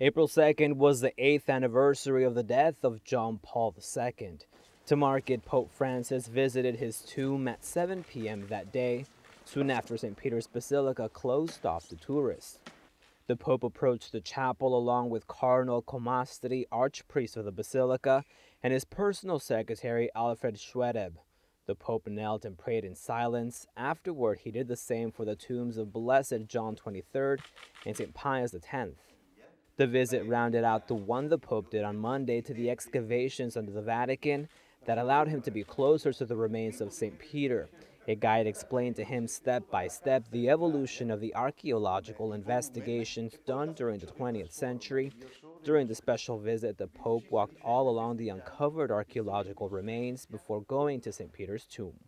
April 2nd was the eighth anniversary of the death of John Paul II. To mark it, Pope Francis visited his tomb at 7 p.m. that day, soon after St. Peter's Basilica closed off to tourists. The Pope approached the chapel along with Cardinal Comastri, Archpriest of the Basilica, and his personal secretary Alfred Xuereb. The Pope knelt and prayed in silence. Afterward, he did the same for the tombs of Blessed John XXIII and St. Pius X. The visit rounded out the one the Pope did on Monday to the excavations under the Vatican that allowed him to be closer to the remains of St. Peter. A guide explained to him step by step the evolution of the archaeological investigations done during the 20th century. During the special visit, the Pope walked all along the uncovered archaeological remains before going to St. Peter's tomb.